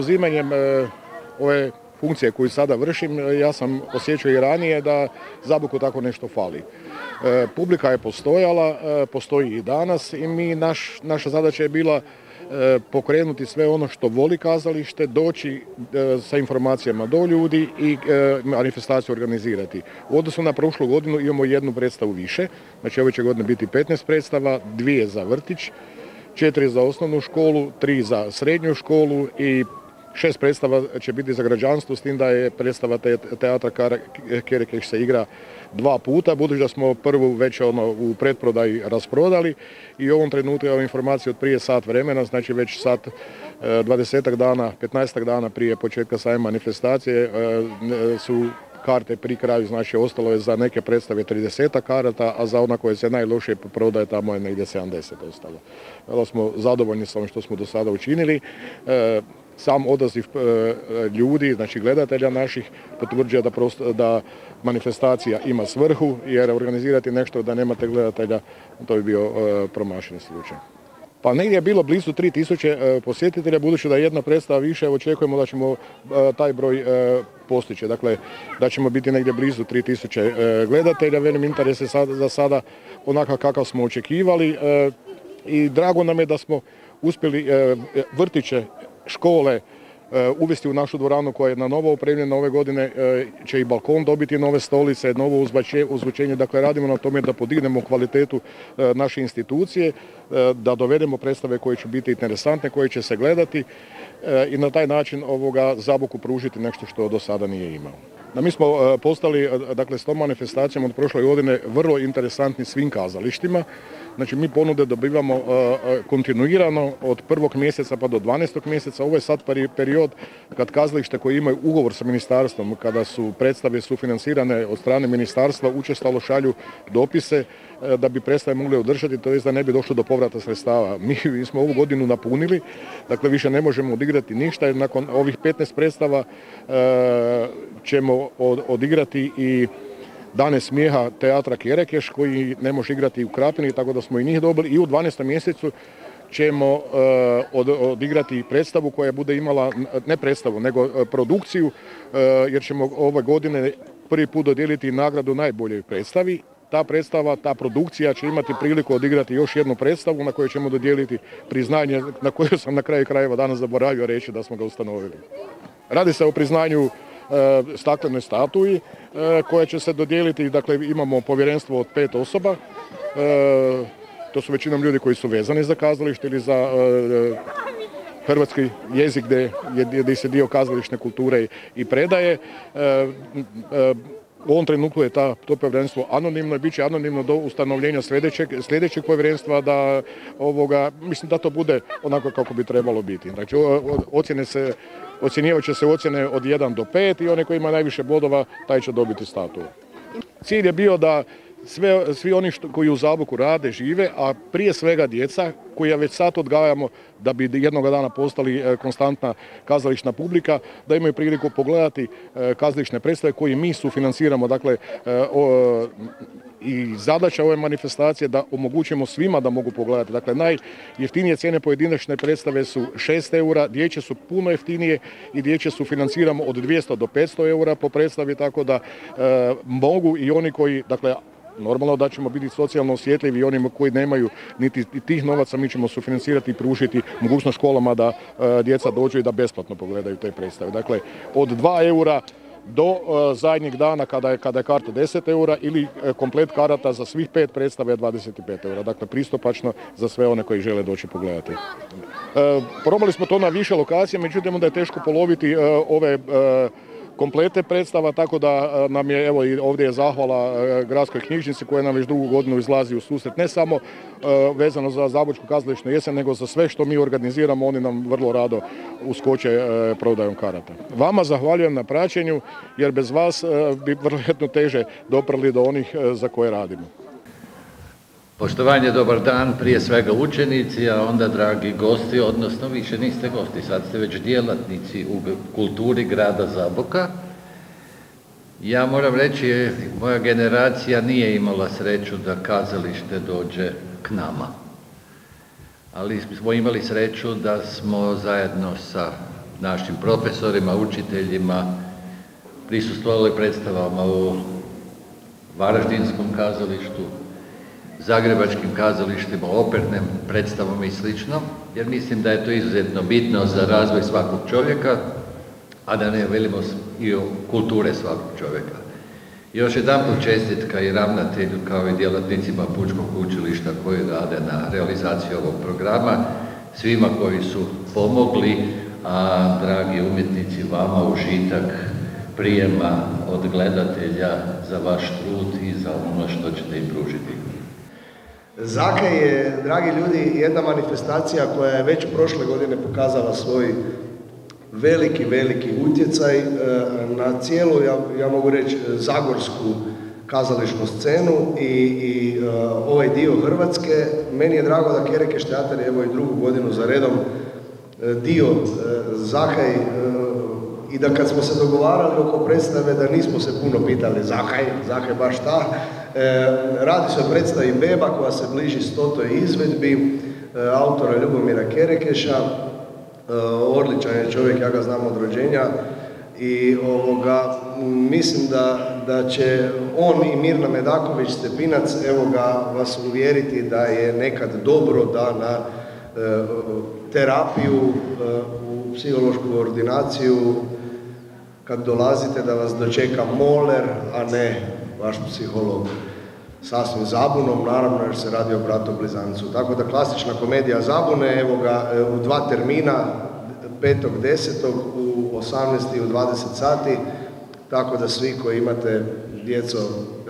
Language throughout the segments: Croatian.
preuzimanjem ove funkcije koju sada vršim, ja sam osjećao i ranije da Zaboku tako nešto fali. Publika je postojala, postoji i danas i mi, naša zadaća je bila pokrenuti sve ono što voli kazalište, doći sa informacijama do ljudi i manifestaciju organizirati. U odnosu na prošlu godinu imamo jednu predstavu više, znači ove će godine biti 15 predstava, dvije za vrtić, četiri za osnovnu školu, tri za srednju školu i šest predstava će biti za građanstvo, s tim da je predstava teatra Kerekeš se igra dva puta, budući da smo prvu već ono, u pretprodaji rasprodali i u ovom trenutku je informacija od prije sat vremena, znači već sat 20 dana, 15 dana prije početka sajma manifestacije e, su karte pri kraju, znači ostalo je za neke predstave 30 karata, a za ona koje se najlošije prodaje tamo je negdje 70 ostalo. Vrlo smo zadovoljni s ovim što smo do sada učinili. Sam odaziv e, ljudi, znači gledatelja naših, potvrđuje da, da manifestacija ima svrhu, jer organizirati nešto da nemate gledatelja, to bi bio e, promašen slučaj. Pa negdje je bilo blizu 3000 e, posjetitelja, budući da je jedna predstava više, očekujemo da ćemo taj broj postići. Dakle, da ćemo biti negdje blizu 3000 gledatelja, velim interes je za sada onakav kakav smo očekivali i drago nam je da smo uspjeli vrtiće škole e, uvesti u našu dvoranu koja je na novo opremljena ove godine, e, će i balkon dobiti nove stolice, novo uzvučenje. Dakle, radimo na tome da podignemo kvalitetu e, naše institucije, da dovedemo predstave koje će biti interesantne, koje će se gledati i na taj način ovoga Zaboku pružiti nešto što do sada nije imao. Mi smo postali, dakle, s tom manifestacijom od prošle godine vrlo interesantni svim kazalištima. Znači mi ponude dobivamo e, e, kontinuirano od prvog mjeseca pa do 12. mjeseca. Ovo je sad period kad kazalište koji imaju ugovor sa ministarstvom, kada su predstave sufinancirane od strane ministarstva, učestalo šalju dopise e, da bi predstave mogli održati, to je da ne bi došlo do povrata sredstava. Mi smo ovu godinu napunili, dakle više ne možemo odigrati ništa jer nakon ovih 15 predstava ćemo odigrati i Dane smijeha teatra Kerekeš koji ne može igrati u Krapini, tako da smo i njih dobili. I u 12. mjesecu ćemo eh, odigrati predstavu koja bude imala, ne predstavu, nego eh, produkciju, eh, jer ćemo ove godine prvi put dodijeliti nagradu najboljoj predstavi. Ta predstava, ta produkcija će imati priliku odigrati još jednu predstavu na kojoj ćemo dodijeliti priznanje na koju sam na kraju krajeva danas zaboravio reći da smo ga ustanovili. Radi se o priznanju staklenoj statuji e, koja će se dodijeliti, dakle imamo povjerenstvo od pet osoba, e, to su većinom ljudi koji su vezani za kazalište ili za hrvatski jezik gdje, se dio kazališne kulture i predaje. U ovom trenutku je to povjerenstvo anonimno i bit će anonimno do ustanovljenja sljedećeg, povjerenstva da mislim da to bude onako kako bi trebalo biti. Znači ocjene se ocjenjivat će se ocjene od 1 do 5 i onaj koji ima najviše bodova, taj će dobiti statu. Cilj je bio da svi oni koji u Zaboku rade, žive, a prije svega djeca koja već sad odgajamo da bi jednog dana postali e, konstantna kazališna publika, da imaju priliku pogledati e, kazališne predstave koje mi sufinanciramo. Dakle, e, i zadaća ove manifestacije da omogućimo svima da mogu pogledati. Dakle, najjeftinije cijene pojedinačne predstave su 6 eura, dječje su puno jeftinije i dječje su financiramo od 200 do 500 eura po predstavi, tako da mogu i oni koji, dakle, Normalno da ćemo biti socijalno osjetljivi i onima koji nemaju niti tih novaca mi ćemo sufinancirati i pružiti mogućnost školama da e, djeca dođu i da besplatno pogledaju te predstave. Dakle, od 2 eura do e, zadnjeg dana kada je, karta 10 eura ili e, komplet karata za svih pet predstava je 25 eura. Dakle, pristupačno za sve one koji žele doći pogledati. probali smo to na više lokacije, međutim da je teško poloviti ove komplete predstava, tako da e, nam je, evo i ovdje je zahvala e, gradskoj knjižnici koja nam već drugu godinu izlazi u susret, ne samo e, vezano za Zabočku kazališnu jesen, nego za sve što mi organiziramo, oni nam vrlo rado uskoče prodajom karata. Vama zahvaljujem na praćenju, jer bez vas bi vrlo teže doprli do onih za koje radimo. Poštovanje, dobar dan, prije svega učenici, a onda dragi gosti, odnosno više niste gosti, sad ste već djelatnici u kulturi grada Zaboka. Ja moram reći, moja generacija nije imala sreću da kazalište dođe k nama. Ali smo imali sreću da smo zajedno sa našim profesorima, učiteljima, prisustvovali predstavama u Varaždinskom kazalištu, zagrebačkim kazalištima, opernim predstavama i slično, jer mislim da je to izuzetno bitno za razvoj svakog čovjeka, a da ne velimo i o kulture svakog čovjeka. Još jedan put čestitka i ravnatelju kao i djelatnicima Pučkog učilišta koji rade na realizaciji ovog programa, svima koji su pomogli, a dragi umjetnici vama užitak prijema od gledatelja za vaš trud i za ono što ćete im pružiti. Zake je, dragi ljudi, jedna manifestacija koja je već prošle godine pokazala svoj veliki, veliki utjecaj e, na cijelu, ja, mogu reći, zagorsku kazališnu scenu i, i e, ovaj dio Hrvatske. Meni je drago da Kerekeš teatar evo i drugu godinu za redom e, dio Zahaj i da kad smo se dogovarali oko predstave da nismo se puno pitali Zahaj, Zahaj baš šta. Radi se o predstavi Beba koja se bliži stotoj izvedbi autora Ljubomira Kerekeša E, odličan je čovjek, ja ga znam od rođenja i ovoga, mislim da, da će on i Mirna Medaković Stepinac evo ga vas uvjeriti da je nekad dobro da na e, terapiju e, u psihološku ordinaciju kad dolazite da vas dočeka moler, a ne vaš psiholog sasvim zabunom, naravno jer se radi o bratu blizancu. Tako da klasična komedija zabune, evo ga e, u dva termina, 5.10. u 18. i u 20 sati, tako da svi koji imate djeco,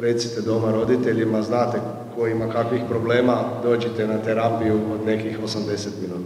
recite doma roditeljima, znate ko ima kakvih problema, dođite na terapiju od nekih 80 minuta.